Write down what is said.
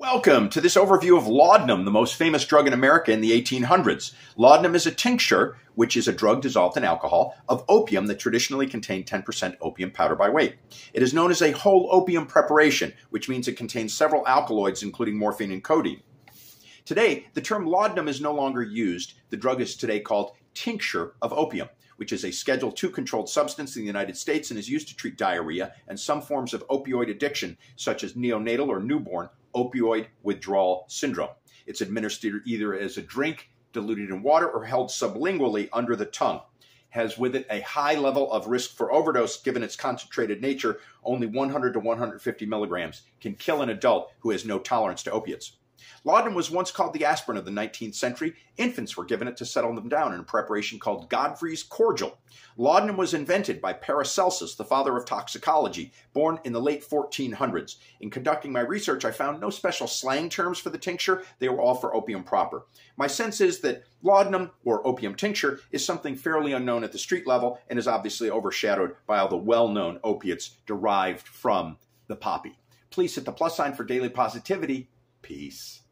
Welcome to this overview of laudanum, the most famous drug in America in the 1800s. Laudanum is a tincture, which is a drug dissolved in alcohol, of opium that traditionally contained 10% opium powder by weight. It is known as a whole opium preparation, which means it contains several alkaloids, including morphine and codeine. Today, the term laudanum is no longer used. The drug is today called tincture of opium which is a Schedule II controlled substance in the United States and is used to treat diarrhea and some forms of opioid addiction, such as neonatal or newborn opioid withdrawal syndrome. It's administered either as a drink, diluted in water, or held sublingually under the tongue. Has with it a high level of risk for overdose given its concentrated nature. Only 100 to 150 milligrams can kill an adult who has no tolerance to opiates. Laudanum was once called the aspirin of the 19th century. Infants were given it to settle them down in a preparation called Godfrey's cordial. Laudanum was invented by Paracelsus, the father of toxicology, born in the late 1400s. In conducting my research, I found no special slang terms for the tincture. They were all for opium proper. My sense is that laudanum, or opium tincture, is something fairly unknown at the street level and is obviously overshadowed by all the well-known opiates derived from the poppy. Please hit the plus sign for daily positivity Peace.